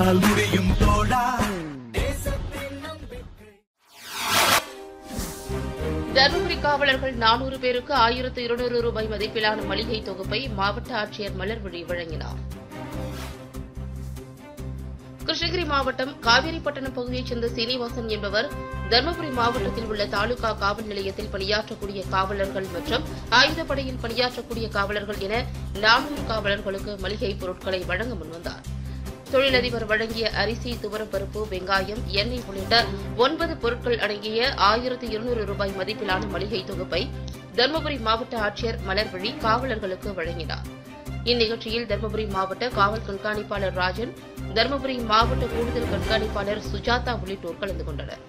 உன்னால் முடியும் தோழா தருமபுரி காவலர்கள் நானூறு பேருக்கு ஆயிரத்து இருநூறு ரூபாய் மதிப்பிலான மளிகை தொகுப்பை மாவட்ட ஆட்சியர் மலர்விழி வழங்கினார். கிருஷ்ணகிரி மாவட்டம் காவேரிப்பட்டினம் பகுதியைச் சேர்ந்த சீனிவாசன் என்பவர் தருமபுரி மாவட்டத்தில் உள்ள தாலுகா காவல் நிலையத்தில் பணியாற்றக்கூடிய காவலர்கள் மற்றும் ஆயுதப்படையில் பணியாற்றக்கூடிய காவலர்கள் என நானூறு காவலர்களுக்கு மளிகை பொருட்களை வழங்க முன்வந்தாா் தொழிலதிபர் வழங்கிய அரிசி துவரப்பருப்பு வெங்காயம் எண்ணெய் உள்ளிட்ட ஒன்பது பொருட்கள் அடங்கிய ஆயிரத்து இருநூறு ரூபாய் மதிப்பிலான மளிகை தொகுப்பை தருமபுரி மாவட்ட ஆட்சியர் மலர்விழி காவலர்களுக்கு வழங்கினார். இந்நிகழ்ச்சியில் தருமபுரி மாவட்ட காவல் கண்காணிப்பாளர் ராஜன் தருமபுரி மாவட்ட கூடுதல் கண்காணிப்பாளர் சுஜாதா உள்ளிட்டோர் கலந்து கொண்டனர்.